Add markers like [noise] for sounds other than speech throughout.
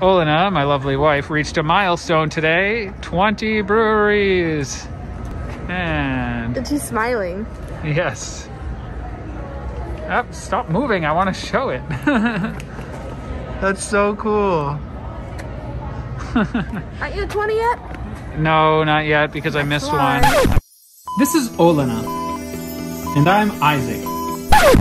Olena, my lovely wife, reached a milestone today 20 breweries. And And she's smiling. yes. Up, stop moving. I want to show it. [laughs] That's so cool. [laughs] Aren't you 20 yet? No, not yet because I missed Why? one. This is Olena. And I'm Isaac.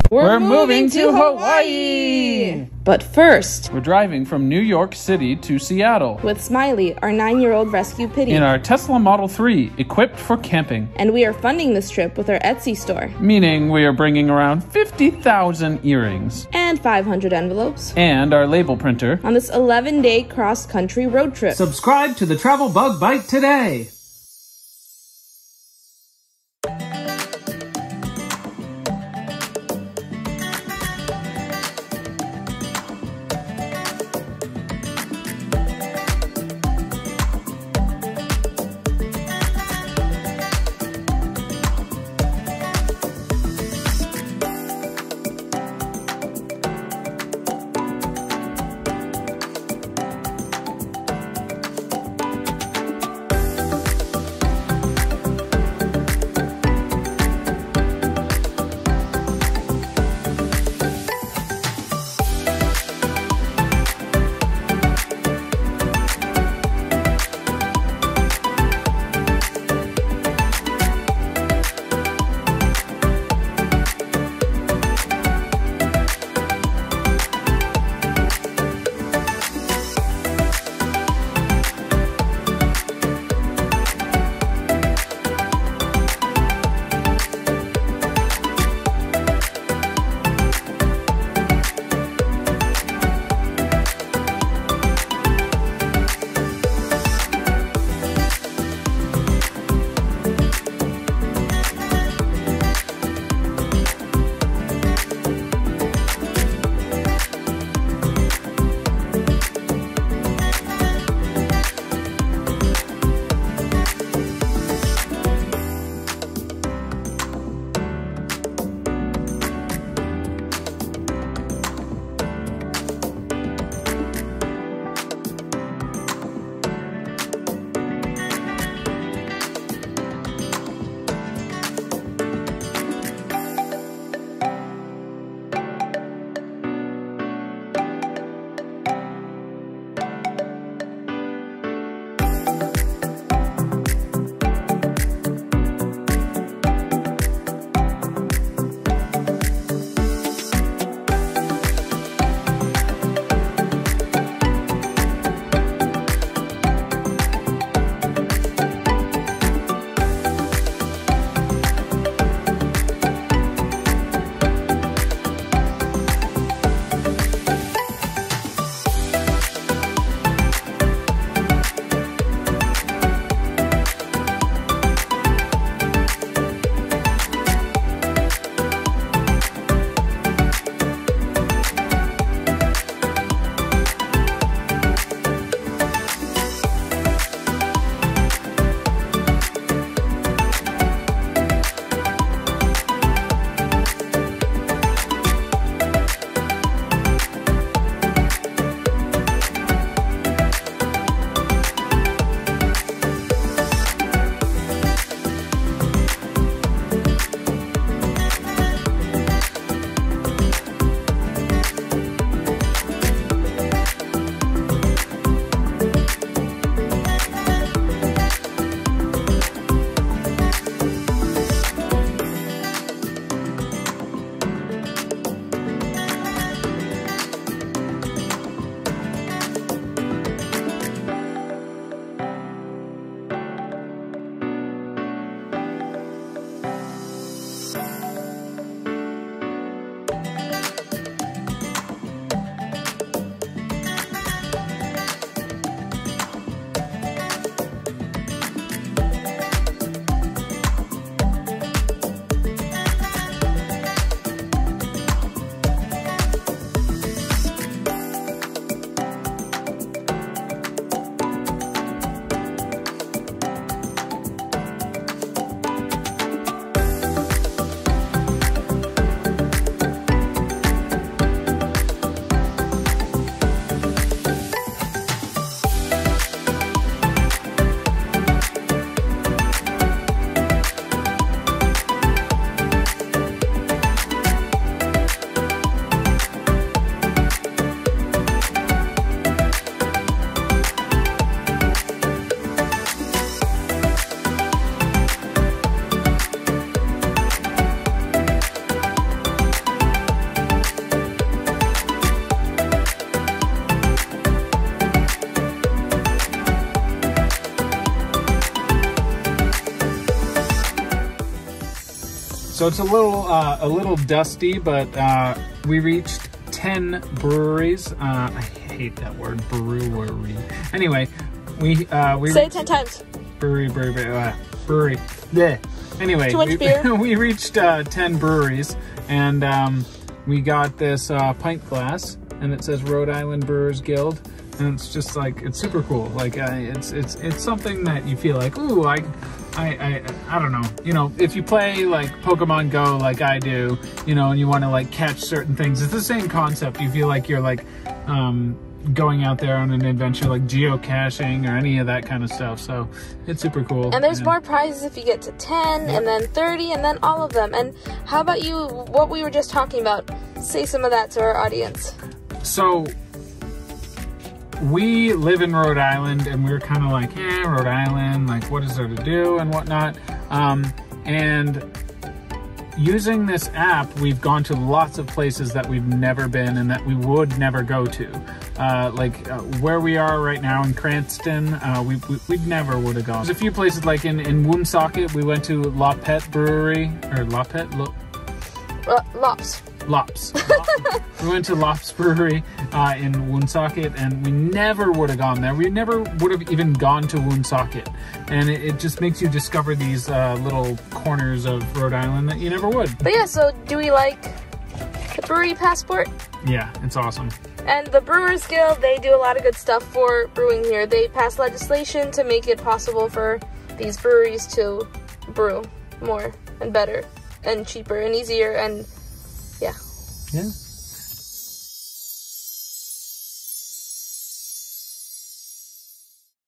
We're moving to Hawaii. But first, We're driving from New York City to Seattle with Smiley, our nine year old rescue pitty. in our Tesla Model 3 equipped for camping. and we are funding this trip with our Etsy store Meaning we are bringing around 50,000 earrings and 500 envelopes and our label printer. on this 11 day cross country road trip. Subscribe to the Travel Bug Bite today. So it's a little uh, a little dusty, but uh, we reached 10 breweries. Uh, I hate that word, brewery. Anyway, we uh, we Say it 10 times. brewery, brewery, brewery, uh, brewery. Bleh. Anyway, Too much we, beer. [laughs] we reached uh, 10 breweries and um, we got this uh, pint glass and it says Rhode Island Brewers Guild. And it's just like, it's super cool. Like, uh, it's, it's, it's something that you feel like, ooh, I, I, I, I don't know. You know, if you play like Pokemon Go like I do, you know, and you want to like catch certain things, it's the same concept. You feel like you're like, um, going out there on an adventure like geocaching or any of that kind of stuff. So it's super cool. And there's more prizes if you get to 10 and then 30 and then all of them. And how about you, what we were just talking about? Say some of that to our audience. So we live in Rhode Island and we are kind of like, yeah, Rhode Island, like what is there to do and whatnot. Um, and using this app, we've gone to lots of places that we've never been and that we would never go to. Uh, like uh, where we are right now in Cranston, uh, we, we, we never would have gone. There's a few places like in, in Woonsocket, we went to La Pet Brewery, or La Pet, Lo, Uh, Lops. Lops. we went to Lops Brewery uh, in Woonsocket, and we never would have gone there. We never would have even gone to Woonsocket, and it, it just makes you discover these uh, little corners of Rhode Island that you never would. But yeah, so do we like the brewery passport? Yeah, it's awesome. And the Brewers Guild, they do a lot of good stuff for brewing here. They pass legislation to make it possible for these breweries to brew more and better and cheaper and easier and. Yeah.